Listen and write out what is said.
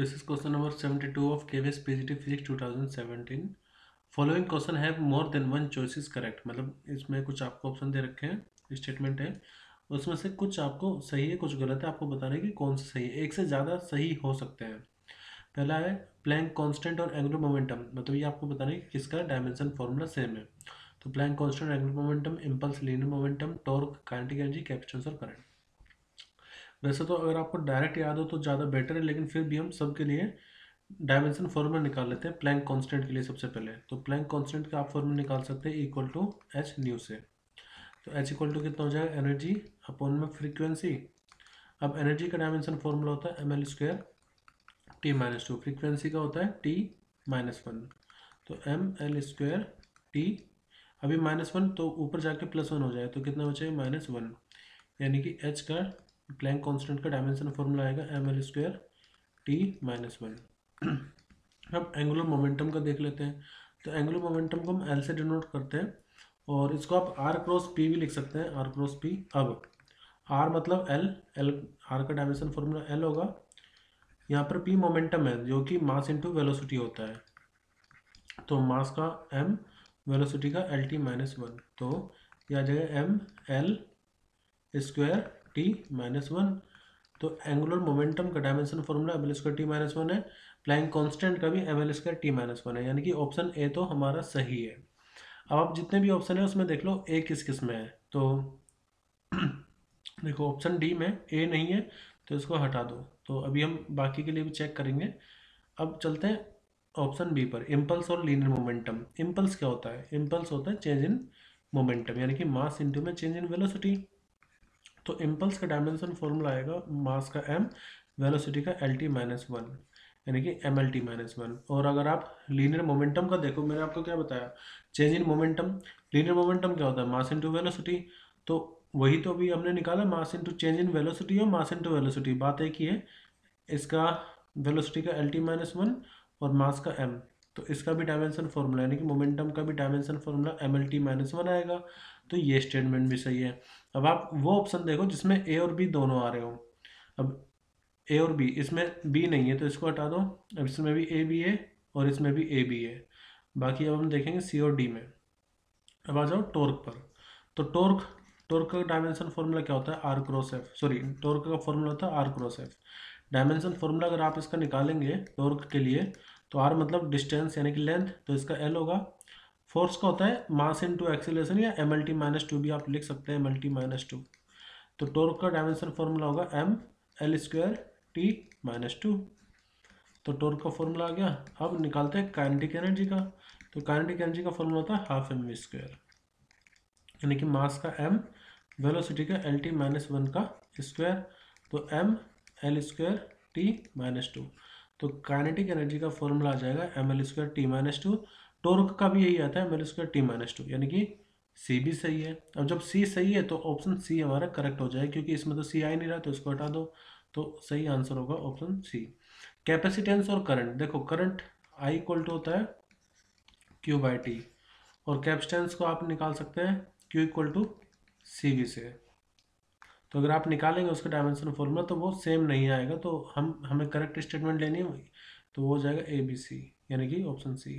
This is question number 72 of KVS PGT Physics 2017. Following question have more than one choices correct. मतलब इसमें कुछ आपको option दे रखे हैं स्टेटमेंट है। उसमें से कुछ आपको सही है, कुछ गलत है। आपको बताना कि कौन सा सही है। एक से ज़्यादा सही हो सकते हैं। पहला है प्लैंक कांस्टेंट और एंगुलर मोमेंटम मतलब ये आपको बताना कि किसका डायमेंशन फॉर्मूला सेम है। तो Planck constant angular momentum impulse linear momentum torque kinetic energy capacitance और करंट वैसे तो अगर आपको डायरेक्ट याद हो तो ज़्यादा बेटर है, लेकिन फिर भी हम सबके लिए डायमेंशन फॉर्मूला निकाल लेते हैं प्लैंक कांस्टेंट के लिए सबसे पहले। तो प्लैंक कांस्टेंट का आप फॉर्मूला निकाल सकते हैं इक्वल टू एच न्यू से। तो एच इक्वल टू कितना हो जाएगा? एनर्जी अपॉन में फ्रीक्वेंसी अब एनर्जी का डायमेंशन फॉर्मूला होता है M L square T minus two frequency का होता है टी माइनस वन तो एम एल स्क्वेयर टी अभी माइनस वन तो ऊपर जाके प्लस वन हो जाए तो कितना बचेगा? माइनस वन यानी कि एच का प्लैंक कांस्टेंट का डायमेंशन फॉर्मूला आएगा M L square T minus one अब एंगुलर मोमेंटम का देख लेते हैं। तो एंगुलर मोमेंटम को हम एल से डिनोट करते हैं और इसको आप आर क्रॉस पी भी लिख सकते हैं आर क्रॉस पी अब आर मतलब एल एल आर का डायमेंशन फॉर्मूला एल होगा। यहाँ पर पी मोमेंटम है, जो कि मास इंटू वेलोसिटी होता है। तो मास का एम वेलोसिटी का एल टी माइनस वन तो यह आ जाएगा M L square T minus one तो एंगुलर मोमेंटम का dimension formula M L square T minus one है प्लैंक कांस्टेंट का भी M L square T minus one है, यानी कि ऑप्शन ए तो हमारा सही है। अब आप जितने भी ऑप्शन है, उसमें देख लो ए किस किसमें है तो देखो ऑप्शन डी में ए नहीं है तो इसको हटा दो। तो अभी हम बाकी के लिए भी चेक करेंगे। अब चलते हैं ऑप्शन बी पर इम्पल्स और लीनियर मोमेंटम इम्पल्स क्या होता है? इम्पल्स होता है चेंज इन मोमेंटम यानी कि मास इंटू में चेंज इन वेलोसिटी तो इम्पल्स का डायमेंशन फॉर्मूला आएगा मास का एम वेलोसिटी का एल टी माइनस वन यानी कि M L T minus one और अगर आप लीनियर मोमेंटम का देखो, मैंने आपको क्या बताया? Change in momentum linear momentum क्या होता है? मास इंटू वेलोसिटी तो वही तो अभी हमने निकाला mass into change in velocity और मास इंटू वेलोसिटी बात एक ही है, इसका वेलोसिटी का एल टी माइनस वन और मास का एम तो इसका भी डायमेंशन फॉर्मूला यानी कि मोमेंटम का भी dimension formula M L T minus one आएगा। तो ये स्टेटमेंट भी सही है। अब आप वो ऑप्शन देखो जिसमें ए और बी दोनों आ रहे हो। अब ए और बी इसमें बी नहीं है तो इसको हटा दो। अब इसमें भी ए बी है और इसमें भी ए बी है। बाकी अब हम देखेंगे सी और डी में। अब आ जाओ टोर्क पर। तो टोर्क टोर्क का डायमेंशन फॉर्मूला क्या होता है? R cross F sorry torque का फॉर्मूला होता है R cross F dimension formula अगर आप इसका निकालेंगे टोर्क के लिए तो आर मतलब डिस्टेंस यानी कि लेंथ तो इसका एल होगा। फोर्स का होता है मास इन टू एक्सीलेशन या M L T minus two भी आप लिख सकते हैं M L T minus two. तो टोर्क का डायमेंशन फॉर्मूला होगा M L square T minus two. तो टोर्क का फॉर्मूला आ गया। अब निकालते हैं काइनेटिक एनर्जी का। तो काइनेटिक एनर्जी का फॉर्मूला होता है हाफ़ एम वी स्क्वायर। यानी कि मास का एम वेलोसिटी का एल टी माइनस वन का स्क्वायर। तो M L square T minus two. तो काइनेटिक एनर्जी का फॉर्मूला आ जाएगा M L square T minus two. Torque का भी यही आता है मेरे स्क्वायर टी माइनस टू यानी कि सी भी सही है। अब जब सी सही है तो ऑप्शन सी हमारा करेक्ट हो जाए, क्योंकि इसमें तो सी आ ही नहीं रहा तो इसको हटा दो तो सही आंसर होगा ऑप्शन सी कैपेसिटेंस और करंट देखो करंट आई इक्वल टू होता है क्यू बाई टी और कैपेसिटेंस को आप निकाल सकते हैं Q equal to C V से। तो अगर आप निकालेंगे उसका डायमेंशन फॉर्मूला तो वो सेम नहीं आएगा तो हम, हमें करेक्ट स्टेटमेंट लेनी है तो वो हो जाएगा ए बी सी यानी कि ऑप्शन सी